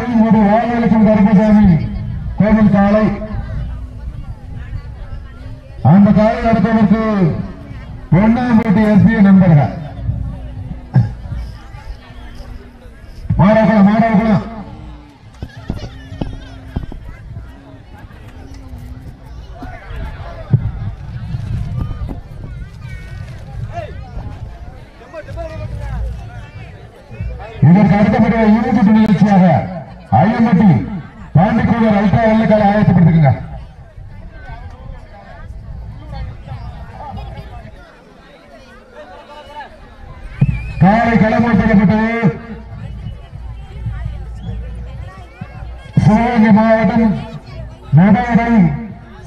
ஒரு வாழ்வழிக்கும் கருப்பசாமி கோவில் காலை. அந்த காலை நடத்துவதற்கு பொன்னாம்பேட்டை எஸ்பி நண்பர்கள் மாடகுளம் மாடகுளம் இதற்கு அடுத்தபடியாக இறுதி நிகழ்ச்சியாக ஐயம்பட்டி பாண்டிக்கோளர் அல்ட்ரா வெள்ளக்கால ஆயத்தப்படுத்துங்க காலை களமூட்டப்பட்டது சிவகங்கை மாவட்டம் நடைமுறை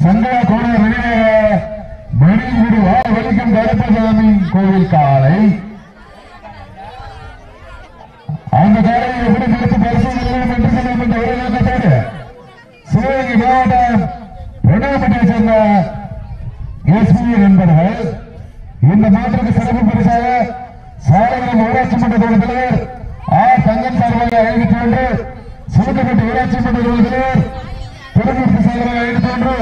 சங்கரா கோணர் நினைவாக மணிமுடி வலிக்கும் கருப்பசாமி கோவில் காலை. அந்த காலையை எப்படி நிறுத்தி பரிசோதனை என்று சொல்லும் என்ற ஒரு நோக்கத்தோடு சிவகங்கை மாவட்டம் பொன்னாப்பட்டியை சேர்ந்த எஸ்பி நண்பர்கள் இந்த மாற்றுக்கு சிறப்பு பரிசாக சாலைகளின் ஊராட்சி மன்ற தலைவர் ஆ தங்கம் சார்பாக அறிவித்து ஒன்று சிவகப்பட்டி ஊராட்சி மன்ற தலைவர் திருமூர்த்தி சார்பாக ஐநூத்தி ஒன்று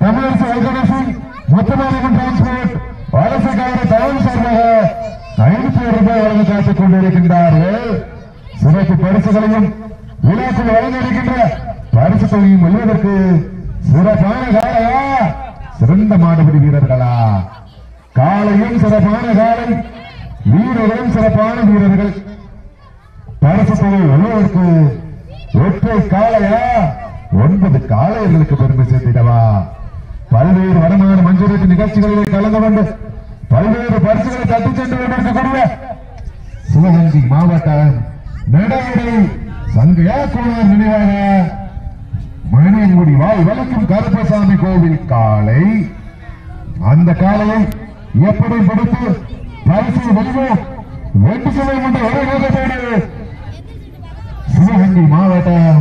தமிழரசு ஆர்கனைசேஷன் மொத்தமாரியம் டிரான்ஸ்போர்ட் அரசு தகவல் சார்பாக ஐநூத்தி ஒரு ரூபாய் வழங்க காத்துக் கொண்டிருக்கின்றார்கள். சிறப்பு பரிசுகளையும் விழாக்கள் வழங்க இருக்கின்ற பரிசு தொகையும் வெல்வதற்கு சிறப்பான காலையா? சிறந்த மாடுபிடி வீரர்களா? காலையும் சிறப்பான காலம் வீரர்களும் சிறப்பான வீரர்கள். பரிசு தொகை ஒற்றை காளையா? ஒன்பது காளையர்களுக்கு பெருமை சேர்த்திடவா? பல்வேறு வடமான மஞ்சூரத்து நிகழ்ச்சிகளிலே கலந்து கொண்டு பல்வேறு பரிசுகளை தட்டி சென்று கொண்டிருக்கக்கூடிய சிவகங்கை மாவட்டம் நடைமுறை சங்கையா கோணர் நினைவாக மணிமுடி வாய் வலிக்கும் கருப்பசாமி கோவில் காலை அந்த காலையை எப்படி பிடித்து பரிசு வெல்வோம். வெட்டு சுவை என்ற ஒரே நோக்கத்தோடு சிவகங்கை மாவட்டம்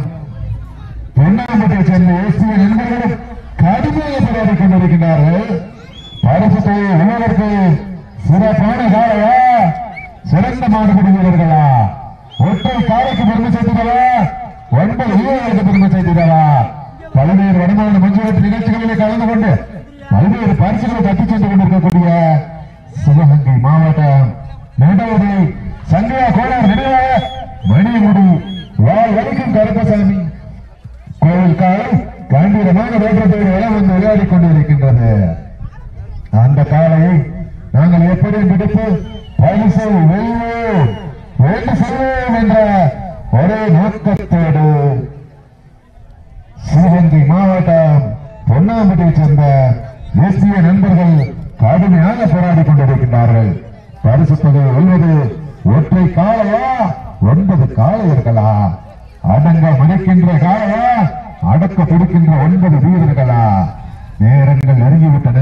பொன்னாம்பட்டியை சேர்ந்த எஸ்பி நண்பர்களும் கடுமையாக போராடி கொண்டிருக்கின்றார்கள் பரிசு தொகையை உணவதற்கு சிறப்பான காலையா? சிறந்த மாடுபடி வீரர்களா ஒற்றை காலைக்கு பெருமை சேர்த்துடவா ஒன்பது வீரர்களுக்கு பெருமை சேர்த்துடவா பல்வேறு வருமான மஞ்சுவரத்து நிகழ்ச்சிகளிலே கலந்து கொண்டு பல்வேறு பரிசுகளை தட்டிச் சென்று கொண்டிருக்கக்கூடிய சிவகங்கை மாவட்டம் நடுவரை சங்கையா கோளார் நினைவாக மணிமுடி வாழ் வலிக்கும் கருப்பசாமி. கோவில் காலை கம்பீரமான தோற்றத்தோடு வளம் வந்து விளையாடி கொண்டிருக்கின்றது. அந்த காலையை நாங்கள் எப்படி பிடித்து பரிசை வெல்வோம் வென்று செல்வோம் என்ற ஒரே நோக்கத்தோடு சிவகங்கை மாவட்டம் பொன்னாம்பட்டியைச் சேர்ந்த தேசிய நண்பர்கள் கடுமையாக போராடி கொண்டிருக்கின்றார்கள். பரிசு தொகை வெல்வது ஒற்றை காலையா ஒன்பது காளையர்களா? அடங்க மணிக்கின்ற காளையா? அடக்க பிடிக்கின்ற ஒன்பது வீரர்களா? நேரங்கள் நெருங்கிவிட்டன.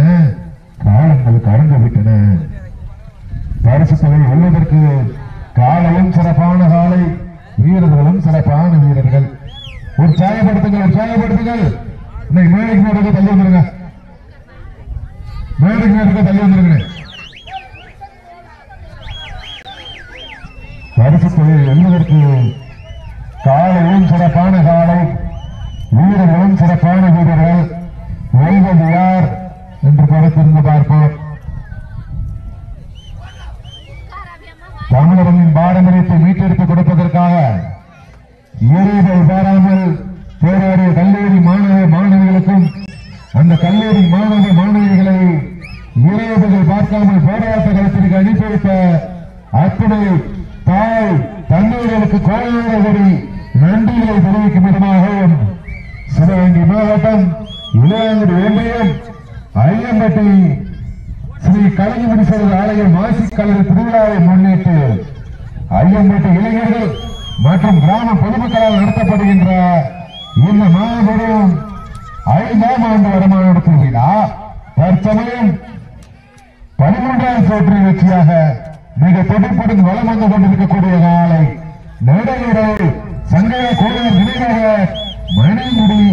காலங்கள் கடந்து விட்டன பரிசு தொகை உள்ளதற்கு காலையும் சிறப்பான காலை வீரர்களும் சிறப்பான வீரர்கள். உற்சாகப்படுத்துங்கள் உற்சாகப்படுத்துங்கள். இன்னைக்கு மேடைக்கு மேடைக்கு தள்ளி வந்துருங்க. மேடைக்கு மேடைக்கு தள்ளி வந்துருங்க. பரிசு தொகை காலையும் சிறப்பான காலை வீரர்களும் சிறப்பான வீரர்கள் வெல்வது யார் என்று பொறுத்திருந்து பார்ப்போம். கிராம நடத்தப்படுகின்ற இந்த மாபெரும் ஐந்தாம் ஆண்டு வருமான திருவிழா தற்சமயம் பதிமூன்றாம் சோற்று நிகழ்ச்சியாக மிக துடிப்புடன் வளம் வந்து கொண்டிருக்கக்கூடிய நாளை நடைமுறை சங்கைய கோவில் நினைவாக மணிமுடி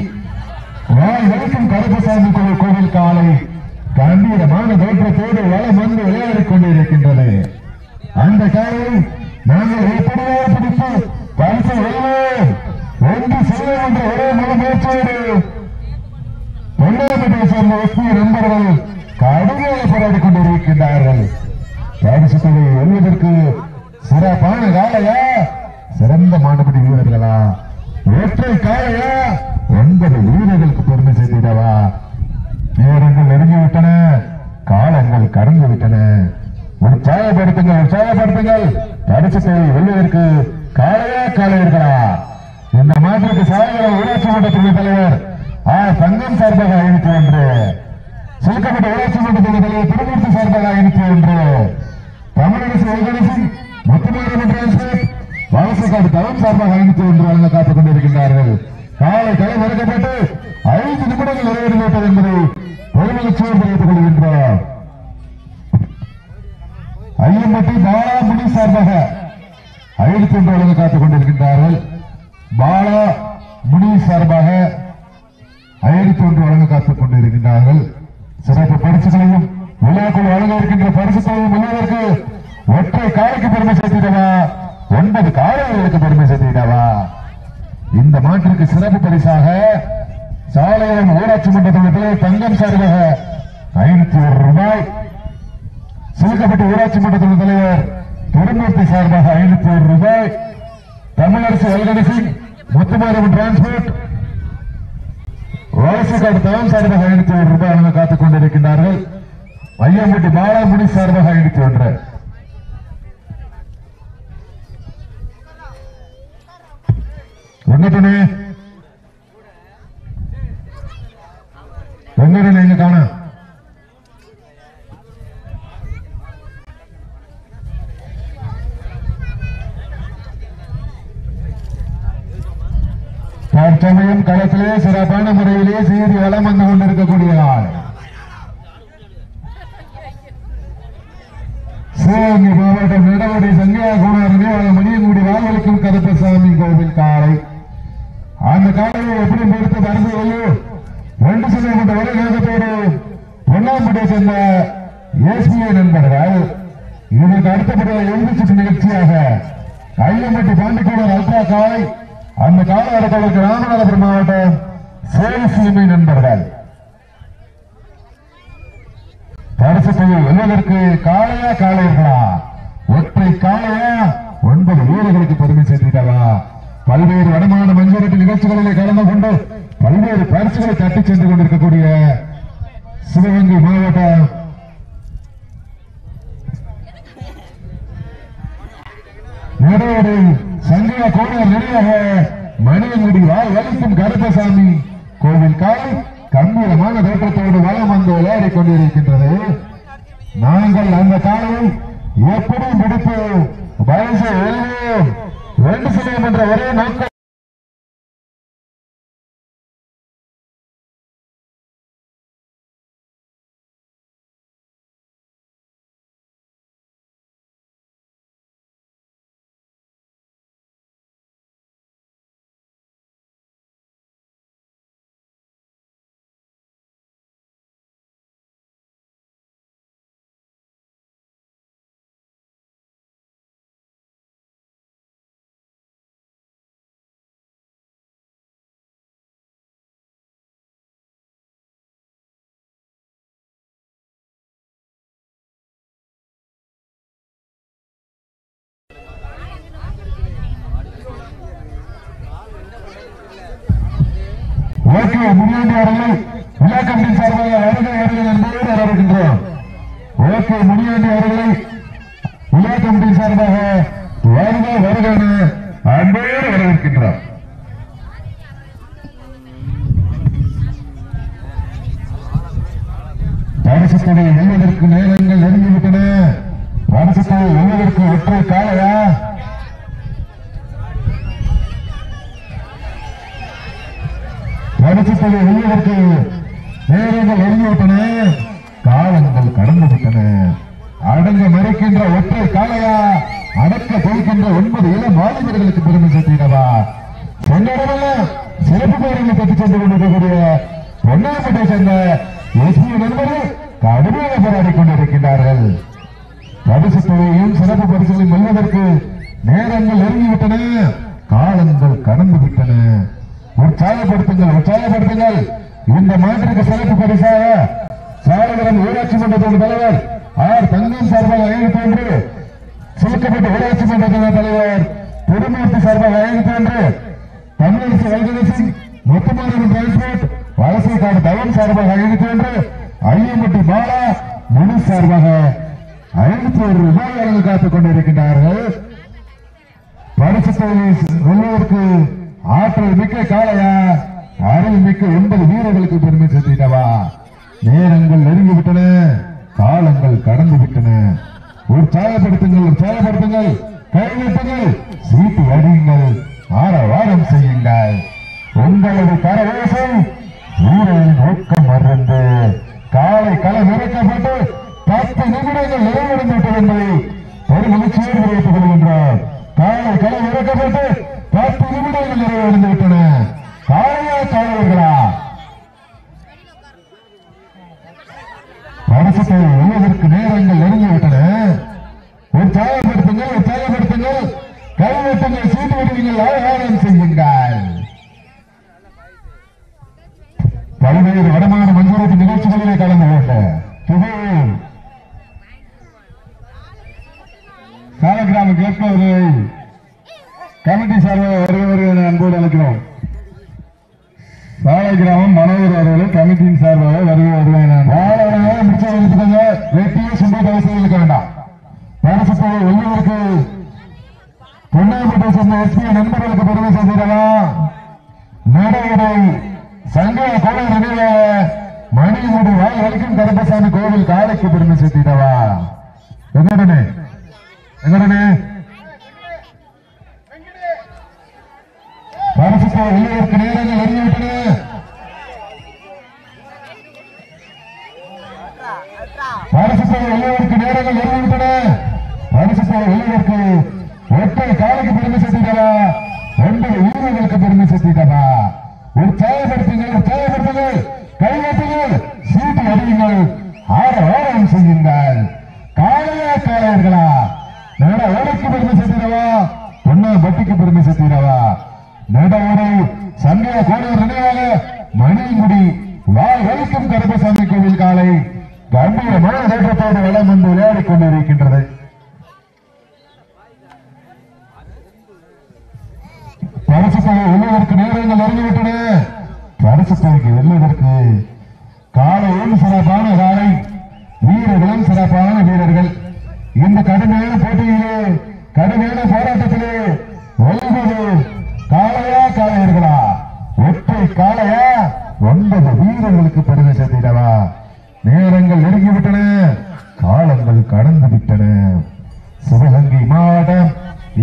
வாய் வலிக்கும் கருப்பசாமி கோவில் கோவில் காலை கம்பீரமான தோற்றத்தோடு வளம் வந்து விளையாடிக் கொண்டிருக்கின்றது. அந்த காலையை நாங்கள் எப்படியோ பிடித்து பரிசு வெல்வோம் என்ற ஒரே முழு முயற்சியோடு பொன்னாம்பட்டியை சேர்ந்த எஸ்பி நண்பர்கள் கடுமையாக போராடி கொண்டிருக்கின்றார்கள். பரிசுத்தலை வெல்வதற்கு சிறப்பான காலையா சிறந்த மாணவடி வீரர்களா? ஒற்றை காலையா ஒன்பது வீரர்களுக்கு பெருமை சேர்த்திடவா? நேரங்கள் நெருங்கிவிட்டன காலங்கள் கடந்து விட்டன உற்சாகப்படுத்துங்கள் உற்சாகப்படுத்துங்கள். பரிசுத்தை வெல்வதற்கு காலையா காலையர்களா இந்த மாற்றுக்கு சாலைகளை ஊராட்சி மன்ற துணைத் தலைவர் ஆ சங்கம் சார்பாக ஐநூத்தி ஒன்று சுருக்கப்பட்ட ஊராட்சி மன்ற துணைத் தலைவர் திருமூர்த்தி சார்பாக ஐநூத்தி ஒன்று தமிழரசு வைகணேசன் முத்துமாரி டிரான்ஸ்போர்ட் வலசக்காடு தவம் சார்பாக ஐநூத்தி ஒன்று வழங்க காத்துக் கொண்டிருக்கின்றார்கள் காலை களை மறுக்கப்பட்டு ஐந்து நிமிடங்கள் நிறைவேறிவிட்டது என்பதை பெருமகிழ்ச்சியோடு தெரிவித்துக் கொள்கின்றோம் ஐயம்பட்டி பாலாமுனி சார்பாக ஐநூத்தி ஒன்று வழங்க காத்துக் கொண்டிருக்கின்றார்கள் பாலா முனி சார்பாக ஐநூத்தி ஒன்று வழங்க காத்துக் கொண்டிருக்கின்றார்கள். சிறப்பு பரிசுகளையும் விழாக்குள் வழங்க இருக்கின்ற பரிசுகளையும் வெல்வதற்கு ஒற்றை காலைக்கு பெருமை சேர்த்திடவா ஒன்பது காலைகளுக்கு பெருமை சேர்த்திடவா இந்த மாட்டிற்கு சிறப்பு பரிசாக சாலையம் ஊராட்சி மன்ற தலைவர் தங்கம் சார்பாக ஐநூத்தி ஒரு ரூபாய் சிலுக்கப்பட்ட ஊராட்சி மன்றத்தின் தலைவர் திருமூர்த்தி சார்பாக ஐநூத்தி ஒரு ரூபாய் தமிழரசு எல்கணிசிங் முத்துமாரியம் டிரான்ஸ்போர்ட் வலசுக்காடு தவம் சார்பாக ஐநூத்தி ஒரு ரூபாய் வழங்க காத்துக் கொண்டிருக்கின்றார்கள். வையம்பட்டி பாலாமுடி சார்பாக ஐநூத்தி ஒன்று வெங்கடனே வெங்கடனே எங்க காணும் தற்சமயம் களத்திலே சிறப்பான சீறி வளம் வந்து கொண்டிருக்கக்கூடிய ஆள். சிவகங்கை மாவட்டம் நடவடி சங்கியா கோணார் நினைவாக மணியங்குடி வாழ்வழிக்கும் கருப்பசாமி கோவில் காலை. அந்த காலையை எப்படி பொறுத்து பரிசுகளோ ரெண்டு சிலைப்பட்ட வரை வேகத்தோடு பொன்னாம்பட்டியை சேர்ந்த ஏசிஏ நண்பர்கள். இதற்கு அடுத்தபடியாக எழுந்துச்சு நிகழ்ச்சியாக கையம்பட்டி பாண்டிக்கோடர் அல்பா காலை. அந்த கால அரசர்களுக்கு ராமநாதபுரம் மாவட்டம் சேலசீமை நண்பர்கள் பரிசுத்தை வெல்வதற்கு காளையா காளையர்களா? ஒற்றை காளையா? ஒன்பது வீரர்களுக்கு பெருமை சேர்த்திட்டவா பல்வேறு வடமான மஞ்சூரட்டு நிகழ்ச்சிகளிலே கலந்து கொண்டு பல்வேறு பரிசுகளை தட்டி சென்று கொண்டிருக்கக்கூடிய சிவகங்கை மாவட்டம் நடுவரை சங்கையா கோணர் நினைவாக மணியங்குடி வாய் வலிக்கும் கருப்பசாமி. கோவில் காலை கம்பீரமான தோற்றத்தோடு வளம் வந்து விளையாடி கொண்டிருக்கின்றது நாங்கள் அந்த காலையை எப்படி முடித்து வயசு வெல்வோம் என்ற ஒரே நோக்கம் ஓகே முனியாண்டி அவர்கள் விழா கமிட்டி சார்பாக வருகை வருகை என்பதோடு வரவேற்கின்றோம். ஓகே முனியாண்டி அவர்களை விழா கமிட்டி சார்பாக வருக வருக அன்போடு வரவேற்கின்றோம். பரிசுத்தனை எழுவதற்கு நேரங்கள் நெருங்கிவிட்டன. பரிசுத்தனை எழுவதற்கு ஒற்றை காலையா? பரிசுத்தனை உள்ளதற்கு நேரங்கள் நெருங்கிவிட்டன காலங்கள் கடந்து விட்டன. அடங்க மறைக்கின்ற ஒற்றை காளையா? அடக்க போய்கின்ற ஒன்பது இளம் வாலிபர்களுக்கு பெருமை சேர்த்தினவா சொன்னடமெல்லாம் சிறப்பு பேரங்களை பெற்றுச் சென்று கொண்டிருக்கக்கூடிய பொன்னாம்பட்டை சேர்ந்த எஸ்பி நண்பர்கள் கடுமையாக போராடி கொண்டிருக்கின்றார்கள். பரிசு தொகையையும் சிறப்பு பரிசுகளையும் வெல்வதற்கு நேரங்கள் நெருங்கிவிட்டன. காலங்கள் கடந்து விட்டன. உற்சாகப்படுத்துங்கள் உற்சாகப்படுத்துங்கள். இந்த மாட்டிற்கு சிறப்பு பரிசாக சாரகரம் ஊராட்சி மன்றத்தின் தலைவர் ஆர். தங்கம் சார்பாக ஐந்து என்று சிலுக்கப்பட்ட ஊராட்சி மன்றத்தின் தலைவர் திருமூர்த்தி சார்பாக ஐந்து என்று தமிழரசு வைகணேசன் முத்துமாரி டிரான்ஸ்போர்ட் வலசைக்காடு தவம் சார்பாக ஐநூத்தி என்று ஐயம்பட்டி பாலா முனு சார்பாக ஐநூத்தி ஒரு ரூபாய் வழங்க காத்துக் கொண்டிருக்கின்றார்கள். பரிசுத்தை வெல்வதற்கு ஆற்றல் மிக்க காளையா அறிவு மிக்க ஒன்பது வீரர்களுக்கு பெருமை சேர்த்திட்டவா நேரங்கள் நெருங்கி விட்டன காலங்கள் கடந்து விட்டன உற்சாகப்படுத்துங்கள் உற்சாகப்படுத்துங்கள் கைவிட்டுங்கள் சீட்டு அடியுங்கள் ஆரவாரம் செய்யுங்கள். உங்களது கரவேசம் வீரரின் ஊக்கம் மறந்து காலை களம் இறக்கப்பட்டு பத்து நிமிடங்கள் நிறைவடைந்து விட்டது என்பதை பெருமகிழ்ச்சியோடு தெரிவித்துக் கொள்கின்றோம் காலை களம் இறக்கப்பட்டு பத்து நிமிடங்கள் நிறைவடைந்து விட்டன காலையா காலையர்களா பரிசுத்தை வெல்வதற்கு நேரங்கள் நெருங்கி விட்டன உற்சாகப்படுத்துங்கள் உற்சாகப்படுத்துங்கள் கைவெட்டுங்கள் சீட்டு விடுவீங்கள் ஆகாரம் செய்யுங்கள் பல்வேறு வடமான மஞ்சூரத்து நிகழ்ச்சிகளிலே கலந்து கொண்ட புகழ் சாலக்கிராம கேட்பவர்களை கமிட்டி சார்பாக வருக வருக என அன்போடு அழைக்கிறோம் சாலை கிராமம் மனோகர் அவர்களை கமிட்டியின் சார்பாக வருக வருக என வாழவனாக மிச்சம் வைத்துக்கோங்க வெட்டியை சுண்டி தவசம் இருக்க வேண்டாம் பரிசு உள்ளவருக்கு பொன்னாம்பட்டை சேர்ந்த எஸ்பி நண்பர்களுக்கு பெருமை சேர்த்திடலாம் நடைமுறை சங்க கோவை நினைவாக மணிமுடி கருப்பசாமி கோவில் காலைக்கு பெருமை சேர்த்திட்டவா எங்கடனே எங்கடனே நேரங்கள் அறிவிட்டன பரிசுத்த உள்ளவருக்கு நேரங்கள் அறிவிட்டன ஒற்றை காலைக்கு பெருமை சேர்த்திட்டவா ஒன்பது வீரர்களுக்கு பெருமை சேர்த்திட்டவா உற்சாகப்படுத்துங்கள் உற்சாகப்படுத்துங்கள் கையெழுத்துங்கள் சீட்டு அடியுங்கள் ஆற ஓரம் செய்யுங்கள் காளையா காளையர்களா நட ஓடைக்கு பெருமை சேர்த்திடவா பொன்னா பட்டிக்கு பெருமை சேர்த்திடவா நட ஓடை சங்கைய கோடர் நினைவாக மணிமுடி வாய் வலிக்கும் கருப்பசாமி கோவில் காலை கம்பீரமான தோற்றத்தோடு வளம் வந்து விளையாடிக் கொண்டிருக்கின்றது பரிசு தொகை வெல்வதற்கு நேரங்கள் நெருங்கிவிட்டன பரிசு தொகைக்கு வெல்வதற்கு காலையும் சிறப்பான காலை வீரர்களும் சிறப்பான வீரர்கள். இந்த கடுமையான போட்டியிலே கடுமையான போராட்டத்திலே ஒன்பது காலையா காலையர்களா ஒற்றை காலையா ஒன்பது வீரர்களுக்கு பெருமை சேர்த்திடவா? நேரங்கள் நெருங்கிவிட்டன காலங்கள் கடந்து விட்டன சிவகங்கை மாவட்டம்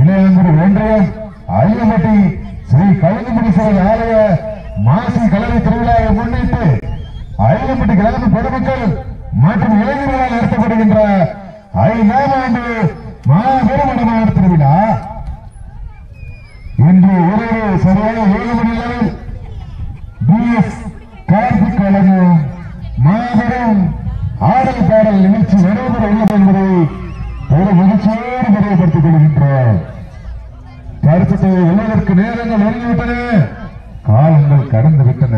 இளையங்குடி ஒன்றியம் ஐயம்பட்டி ஸ்ரீ கலிங்கமுனீஸ்வரர் ஆலய மாசி கலவை திருவிழாவை முன்னிட்டு ஐயம்பட்டி கிராம பொதுமக்கள் மற்றும் இளைஞர்களால் நடத்தப்படுகின்ற ஐந்தாம் ஆண்டு மாபெரும் வடமாட திருவிழா. இன்று இரவு சரியான ஏழு மணி அளவில் பிஎஸ் கார்த்திக் வழங்கும் மாபெரும் ஆடல் பாடல் நிகழ்ச்சி நடைபெற உள்ளது என்பதை ஒரு மகிழ்ச்சியோடு தெரியப்படுத்திக் கொள்கின்றோம். பரிசத்தை எழுவதற்கு நேரங்கள் நெருங்கிவிட்டன காலங்கள் கடந்து விட்டன.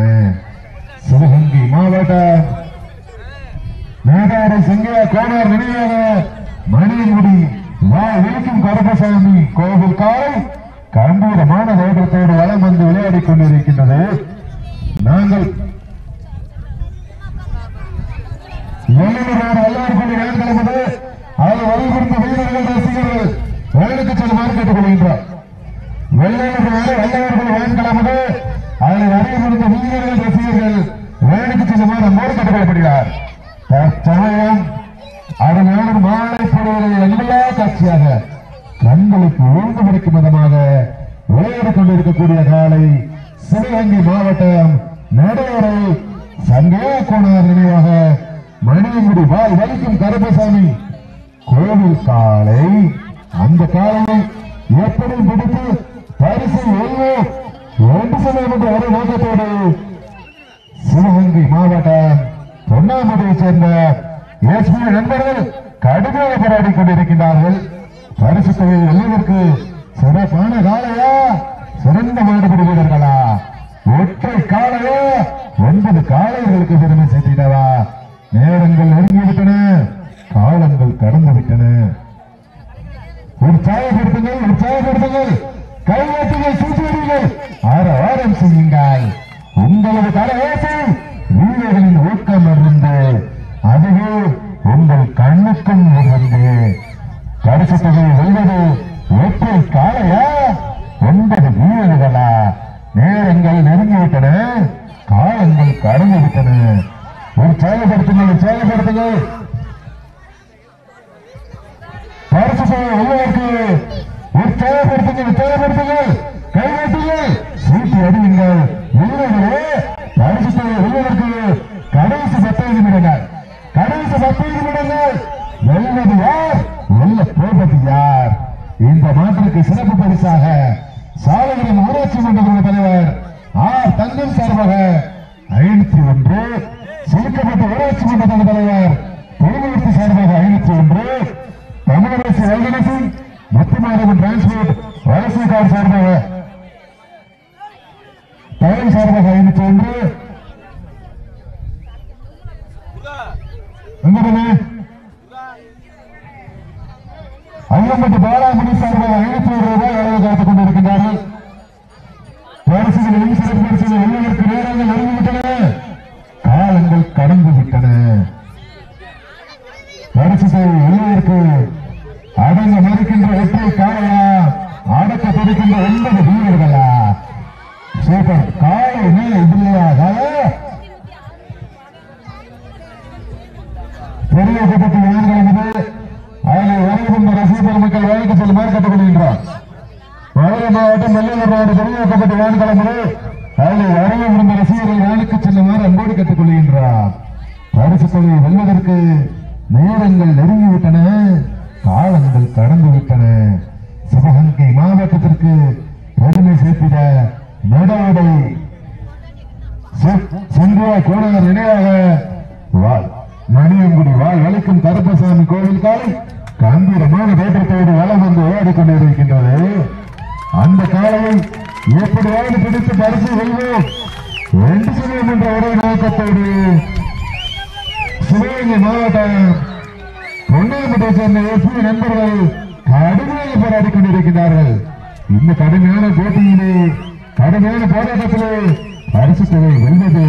சிவகங்கை மாவட்டம் மேகாடை சிங்கிய கோனார் நினைவாக மணியமுடி வா விழிக்கும் கருப்பசாமி கோவில் காலை கம்பீரமான வேகத்தோடு வலம் வந்து விளையாடிக் கொண்டிருக்கின்றது. நாங்கள் வெள்ளையரோடு எல்லாருக்கும் வேன் கிளம்புது அதில் வருகின்ற வீரர்கள் ரசிகர்கள் வேலுக்கு செல்லுமாறு கேட்டுக் கொள்கின்றார். வெள்ளையர் மேலே வெள்ளையர்கள் வேன் கிளம்புது அதில் வருகின்ற வீரர்கள் ரசிகர்கள் வேனுக்கு செல்லுமாறு நம்மோடு கேட்டுக் கொள்ளப்படுகிறார் தற்சமயம் அருமையான மாலை பொருள்கள் எல்லா காட்சியாக கண்களுக்கு ஊர்ந்து பிடிக்கும் விதமாக விளையாடிக் கொண்டிருக்கக்கூடிய காலை சிவகங்கை மாவட்டம் நடைமுறை சங்கே கோணார் நினைவாக மணியங்குடி வாய் வலிக்கும் கருப்பசாமி கோவில் காலை அந்த காலையை எப்படி பிடித்து பரிசு வெல்வோம் என்று சொல்ல என்ற ஒரு நோக்கத்தோடு சிவகங்கை மாவட்டம் பொன்னாமதியை சேர்ந்த எஸ்பி நண்பர்கள் கடுமையாக போராடி கொண்டிருக்கின்றார்கள். பரிசு தொகை வெல்வதற்கு சிறப்பான காலையா? சிறந்த மாடுபடி வீரர்களா காலையர்களுக்கு பெருமை சேர்த்திடவா நேரங்கள் நெருங்கிவிட்டன காலங்கள் கடந்து விட்டன உற்சாகப்படுத்துங்கள் உற்சாகப்படுத்துங்கள். கையாட்டுங்கள் சூட்டுவீர்கள் ஆரம் செய்யுங்கள். உங்களது கரவேசை வீரர்களின் ஊக்கம் இருந்து அதுவே உங்கள் கண்ணுக்கும் இருந்து பரிசு தொகை வெல்வது ஏப்ரல் காலையா? ஒன்பது வீரர்களா? நேரங்கள் நெருங்கிவிட்டன. காலங்கள் கடந்து விட்டன ஒரு செயல்படுத்துங்கள் செயல்படுத்துங்கள். பரிசு தொகை வெல்வதற்கு உற்சாகப்படுத்துங்கள் உற்சாகப்படுத்துங்கள் கைவேட்டுங்கள் சீட்டு அடியுங்கள் வீரர்களே பரிசு தொகை வெல்வதற்கு கடைசி பத்து நிமிடங்கள். கடைசி பத்து நிமிடங்கள். வெல்வது யார்? வெல்ல போவது யார்? இந்த மாற்றுக்கு சிறப்பு பரிசாக சாலைகளின் ஊராட்சி மன்ற தலைவர் ஆர் தங்கம் சார்பாக மாவட்டம் வெள்ளையூர் அதில் செல்லுமாறு அன்போடு பரிசு வெல்வதற்கு நேரங்கள் நெருங்கிவிட்டன காலங்கள் கடந்து விட்டன சிவகங்கை மாவட்டத்திற்கு பெருமை சேர்த்திட நடவடை சென்றிய கோணர் வாழ் மணியங்குடி வாழ் கருப்பசாமி கோவில் காலை கம்பீரமான தோற்றத்தோடு வளம் வந்து ஓடிக்கொண்டிருக்கின்றது. அந்த காலையை எப்படியாவது பிடித்து பரிசு செய்வோம். ரெண்டு சமயம் என்ற ஒரே நோக்கத்தோடு சிவகங்கை மாவட்டம் பொன்னாமட்டை சேர்ந்த எஸ்பி நண்பர்கள் கடுமையாக போராடி கொண்டிருக்கிறார்கள். இந்த கடுமையான போட்டியிலே கடுமையான போராட்டத்திலே பரிசு தொகை வெல்வது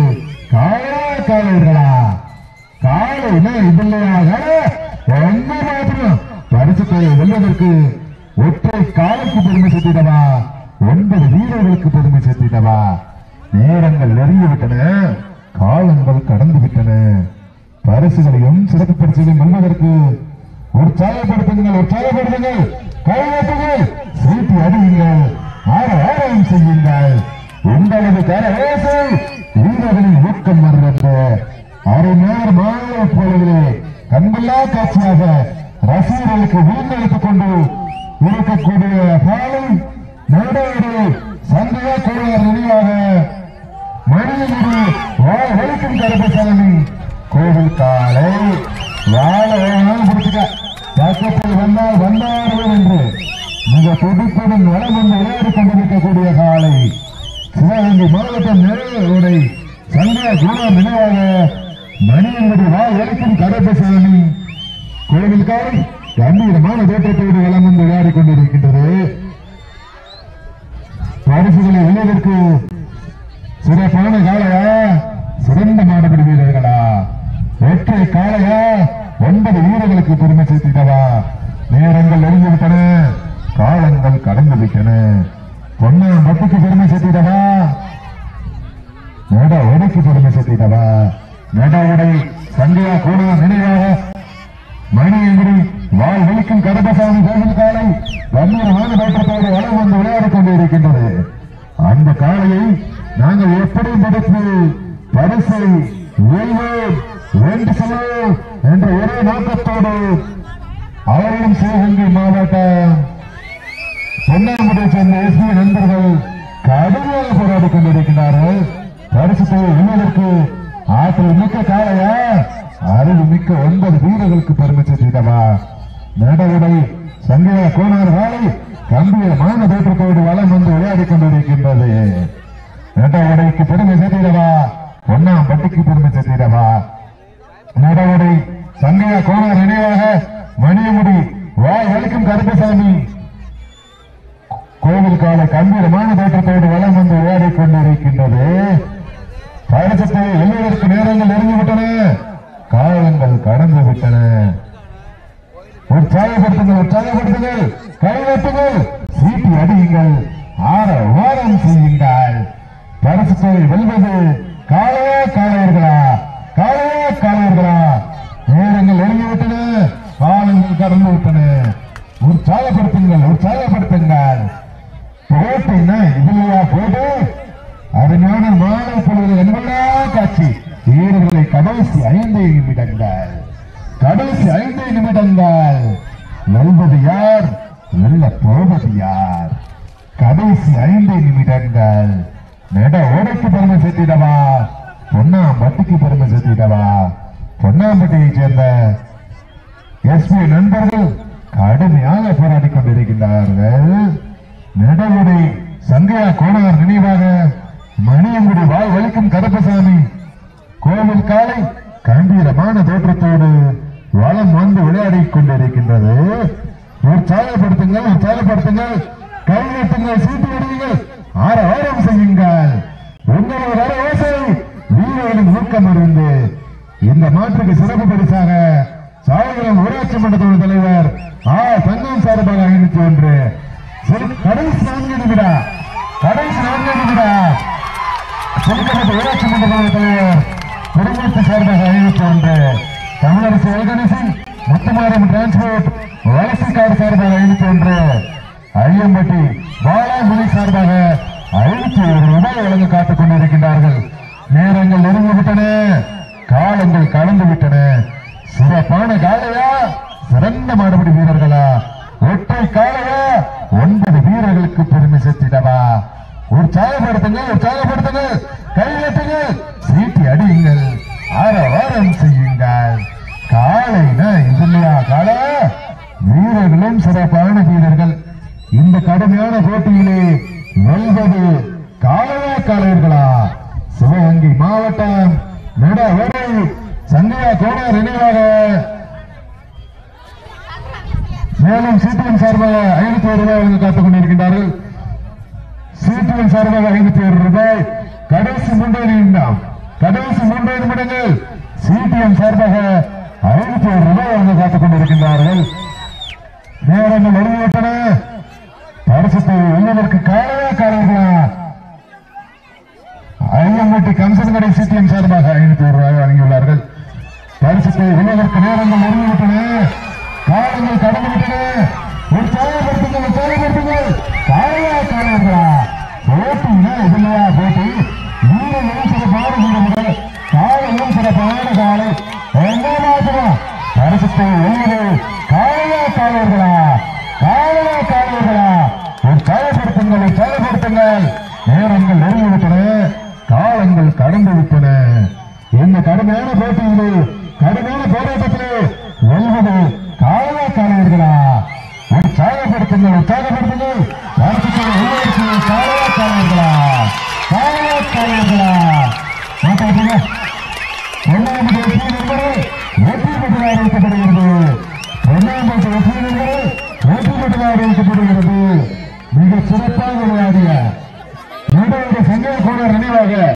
காலா காலைகளா காலை இல்லையாக எங்க மாத்திரம். பரிசு தொகை வெல்வதற்கு ஒற்றை காலுக்கு பெருமை சேர்த்திடவா? ஒன்பது வீரர்களுக்கு பெருமை சேர்த்திடவா? நேரங்கள் நெருங்கிவிட்டன. காலங்கள் கடந்து விட்டன பரிசுகளையும் சிறப்பு பரிசுகளையும் வெல்வதற்கு உற்சாகப்படுத்துங்கள் உற்சாகப்படுத்துங்கள் கைவேட்டுங்கள் சீட்டி அடியுங்கள். ஆரம் செய்யுங்கள். உங்களது கரவேசை வீரர்களின் ஊக்கம் வருகிறது அரைநேர மாணவ போலவே கண்கொள்ளா காட்சியாக ரசிகர்களுக்கு விருந்தளித்துக் கொண்டு இருக்கக்கூடிய காலை நாடோடு சந்தையா கோளார் நினைவாக மணியகுரு வலிக்கும் கருப்பசாமி கோவில் காலை வாழ வேணாலும் பிடிச்சுக்க. பக்கத்தில் வந்தால் வந்தார்கள் என்று. மிக துடிப்புடன் வளம் வந்து விளையாடி கொண்டிருக்கக்கூடிய காலை சிவகங்கை மாவட்டம் நிறைவுடை சந்தியா குணா நினைவாக மணியங்குடி வா வலிக்கும் கருப்பசாமி கோவில் காலை. கம்பீரமான தோற்றத்தோடு வளம் வந்து விளையாடி கொண்டிருக்கின்றது பரிசுகளை வெல்வதற்கு சிறப்பான காளையா சிறந்த மாடுபடி வீரர்களா? ஒற்றை காளையா ஒன்பது வீரர்களுக்கு பெருமை சேர்த்திட்டவா? நேரங்கள் நெருங்கிவிட்டன. காலங்கள் கடந்து விட்டன. பொன்னாம் மட்டுக்கு பெருமை சேர்த்திட்டவா? நட உடைக்கு பெருமை சேர்த்திட்டவா? நட உடை சங்கையா கூட நினைவாக மணியங்குடி வாழ் விழிக்கும் கருப்பசாமி கோவில் காலை கம்பீரமான தோற்றத்தோடு வளம் வந்து விளையாடிக் கொண்டிருக்கின்றது. அந்த காளையை நாங்கள் எப்படி பிடித்து பரிசை வெல்வோம் வென்று செல்வோம் என்ற ஒரே நோக்கத்தோடு அவர்களும் சிவகங்கை மாவட்ட பொன்னாம்பட்டை சேர்ந்த எஸ்பி நண்பர்கள் கடுமையாக போராடி கொண்டிருக்கிறார்கள் பரிசு செய்ய உள்ளதற்கு ஆற்றல் மிக்க காளையா? அறிவு மிக்க ஒன்பது வீரர்களுக்கு பெருமை செய்தவா? நடவுடை சங்கர கோணார் வாழை கம்பீரமான தோற்றத்தோடு வளம் வந்து விளையாடி கொண்டிருக்கின்றது. நடவுடைக்கு பெருமை சேர்த்திடவா ஒன்னாம் பட்டிக்கு பெருமை சேர்த்திடவா நடவடை சங்கையா கோணார் நினைவாக மணியமுடி வாய் வலிக்கும் கருப்பசாமி. கோவில் கால கம்பீரமான தோற்றத்தோடு வலம் வந்து விளையாடி கொண்டிருக்கின்றது. பரிசத்தை எல்லுவதற்கு நேரங்கள் நெருங்கிவிட்டன. காலங்கள் கடந்து விட்டன. உற்சாகப்படுத்துங்கள் உற்சாகப்படுத்துங்கள் கைவெட்டுங்கள் சீட்டி அடியுங்கள் ஆற ஓரம் செய்யுங்கள். பரிசத்தை வெல்வது காலையா காளையர்களா காலையா காளையர்களா. நேரங்கள் நெருங்கிவிட்டன காலங்கள் கடந்து விட்டன. உற்சாகப்படுத்துங்கள் உற்சாகப்படுத்துங்கள். என்ன இதுலையா போட்டு? அருமையான மாலை பொழுது என்பதா காட்சி. வீரர்களை கடைசி ஐந்து நிமிடங்கள். கடைசி ஐந்து நிமிடங்கள். வெல்வது யார் வெல்ல போவது யார் கடைசி ஐந்து நிமிடங்கள். நட ஓடைக்கு பெருமை சேர்த்திடவா? பொன்னாம்பட்டிக்கு பெருமை சேர்த்திடவா? பொன்னாம்பட்டியைச் சேர்ந்த எஸ்பி நண்பர்கள் கடுமையாக போராடி கொண்டிருக்கின்றார்கள். நெடவுடை சங்கையா கோணார் நினைவாக மணியங்குடி வாழ் வலிக்கும் கருப்பசாமி கோவில் காலை கம்பீரமான தோற்றத்தோடு வளம் வந்து விளையாடி கொண்டிருக்கின்றது. உற்சாகப்படுத்துங்கள் உற்சாகப்படுத்துங்கள். கையெட்டுங்கள் சீட்டு விடுங்கள் ஆற ஆரம் செய்யுங்கள். உங்களது வர ஓசை. வீரர்களின் ஊக்கம் இருந்து இந்த மாற்றுக்கு சிறப்பு பரிசாக சாயகுளம் ஊராட்சி மன்றத்தோட தலைவர் ஆ. சங்கம் சார்பாக ஐநூத்தி ஒன்று. கடைசி நான்கு நிமிடா கடைசி நான்கு நிமிடா. செலுத்தப்பட்ட ஊராட்சி மன்றத்தோட தலைவர் குடும்பத்து சார்பாக ஐநூத்தி ஒன்று தமிழரசு எல்கணேசன் முத்துமாரம் டிரான்ஸ்போர்ட் வலசைக்காடு சார்பாக அறிவித்து ஒன்று ஐயம்பட்டி பாலாமுனி சார்பாக அறிவித்து ஒரு ரூபாய் வழங்க காத்துக் கொண்டிருக்கின்றார்கள். நேரங்கள் நெருங்கிவிட்டன. காலங்கள் கலந்து விட்டன சிறப்பான காலையா சிறந்த மாடுபடி வீரர்களா? ஒற்றை காலையா ஒன்பது வீரர்களுக்கு பெருமை சேர்த்திடவா? உற்சாகப்படுத்துங்கள் உற்சாகப்படுத்துங்கள் கையெட்டுங்கள் சீட்டி அடியுங்கள். ஆரவாரம் செய்யுங்கள். காலைனா இது இல்லையா காலை. வீரர்களும் சிறப்பான வீரர்கள். இந்த கடுமையான போட்டியிலே வெல்வது காளையா காளையர்களா சிவகங்கை மாவட்டம் நெடவரை சங்கையா கோணார் நினைவாக மேலும் சிபிஎம் சார்பாக ஐநூத்தி ஒரு ரூபாய் காத்துக் கொண்டிருக்கின்றார்கள். சிபிஎம் சார்பாக ஐம்பத்தி ஒரு ரூபாய் கடைசி மூன்றே நிமிடம். கடைசி மூன்றே நிமிடங்கள் சிபிஎம் சார்பாக ஐம்பத்தி ஏழு ரூபாய் வழங்க காத்துக் கொண்டிருக்கின்றார்கள். நேரங்கள் நெருங்கிவிட்டன பரிசத்தை உள்ளதற்கு காலையா காலையா ஐயம்பட்டி கம்சன் கடை சிபிஎம் சார்பாக ஐநூத்தி ஒரு ரூபாய் வழங்கியுள்ளார்கள் பரிசத்தை உள்ளதற்கு நேரங்கள் நெருங்கிவிட்டன காலங்கள் கடந்துவிட்டன உற்சாகப்படுத்துங்கள் உற்சாகப்படுத்துங்கள் காலையா காலையா போட்டினா இதுலையா போட்டி. வீரர்களும் சிறப்பான வீரர்கள் காலையும் சிறப்பான காலை என்ன மாத்திரம் பரிசத்தை வெல்வது